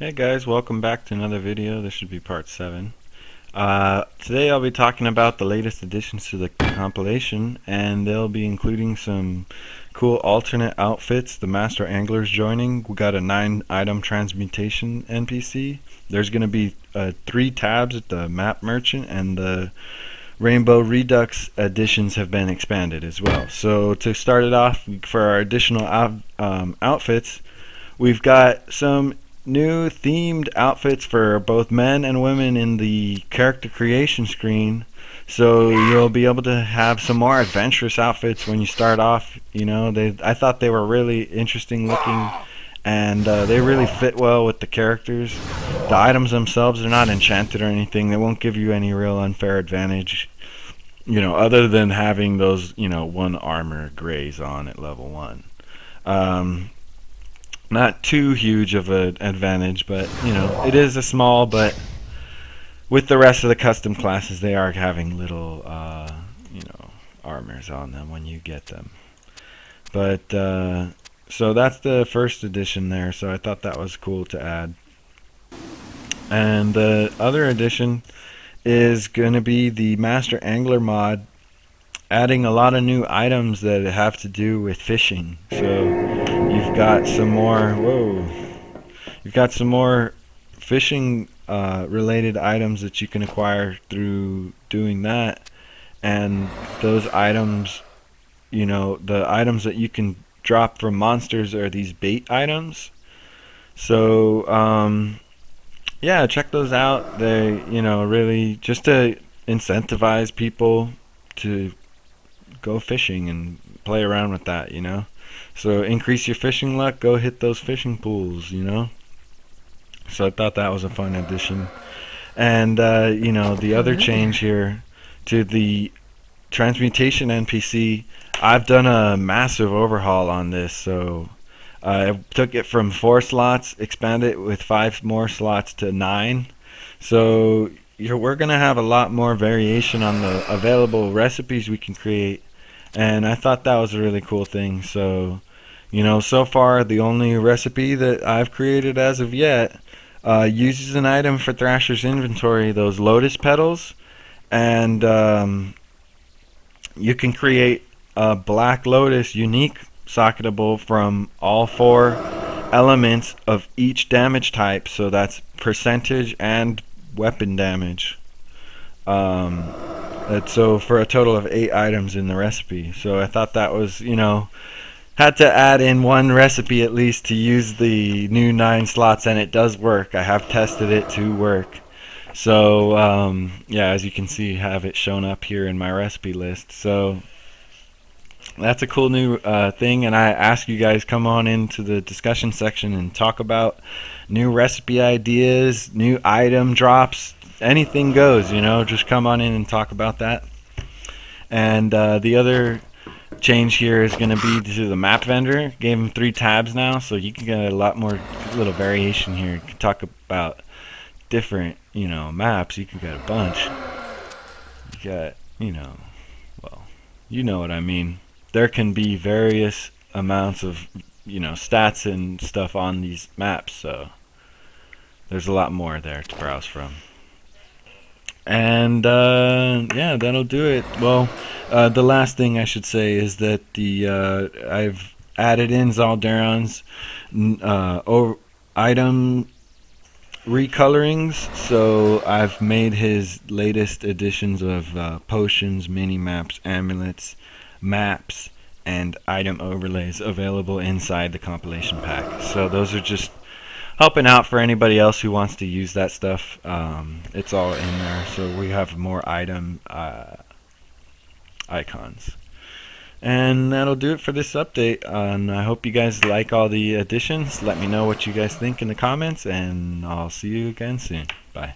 Hey guys, welcome back to another video. This should be part 7. Uh, today I'll be talking about the latest additions to the compilation and they'll be including some cool alternate outfits. The Master Angler's joining. We got a 9 item transmutation NPC. There's going to be uh, 3 tabs at the map merchant and the Rainbow Redux additions have been expanded as well. So to start it off for our additional um, outfits, we've got some new themed outfits for both men and women in the character creation screen. So you'll be able to have some more adventurous outfits when you start off. You know, they I thought they were really interesting looking, and uh, they really fit well with the characters. The items themselves are not enchanted or anything. They won't give you any real unfair advantage. You know, other than having those you know one armor grays on at level one. Um, not too huge of an advantage, but you know, it is a small. But with the rest of the custom classes, they are having little, uh, you know, armors on them when you get them. But uh, so that's the first edition there. So I thought that was cool to add. And the other edition is going to be the Master Angler mod, adding a lot of new items that have to do with fishing. So you've got some more. Whoa, you've got some more fishing uh, related items that you can acquire through doing that, and those items, you know, the items that you can drop from monsters are these bait items. So, um, yeah, check those out. They, you know, really just to incentivize people to go fishing and play around with that, you know. So increase your fishing luck, go hit those fishing pools, you know. So I thought that was a fun addition. And uh, you know, the other change here to the transmutation NPC, I've done a massive overhaul on this. So uh, I took it from four slots, expanded it with five more slots to nine. So we're gonna have a lot more variation on the available recipes we can create and I thought that was a really cool thing. So, you know, so far the only recipe that I've created as of yet uh, uses an item for Thrasher's inventory, those lotus petals, and um, you can create a black lotus unique socketable from all four elements of each damage type. So that's percentage and weapon damage. Um, so for a total of eight items in the recipe. So I thought that was, you know, had to add in one recipe at least to use the new nine slots, and it does work. I have tested it to work. So um, yeah, as you can see, have it shown up here in my recipe list. So that's a cool new uh, thing, and I ask you guys come on into the discussion section and talk about new recipe ideas, new item drops, anything goes, you know, just come on in and talk about that. And uh, the other change here is going to be to the map vendor. Gave him three tabs now, so you can get a lot more little variation here. You can talk about different, you know, maps. You can get a bunch. You got, you know, well, you know what I mean. There can be various amounts of, you know, stats and stuff on these maps, so there's a lot more there to browse from. And uh, yeah, that'll do it. Well, uh, the last thing I should say is that the uh, I've added in Zaldaron's uh, item recolorings. So I've made his latest editions of uh, potions, mini maps, amulets, maps, and item overlays available inside the compilation pack. So those are just helping out for anybody else who wants to use that stuff. Um, it's all in there, so we have more item uh, icons. And that'll do it for this update. And I hope you guys like all the additions. Let me know what you guys think in the comments, and I'll see you again soon. Bye.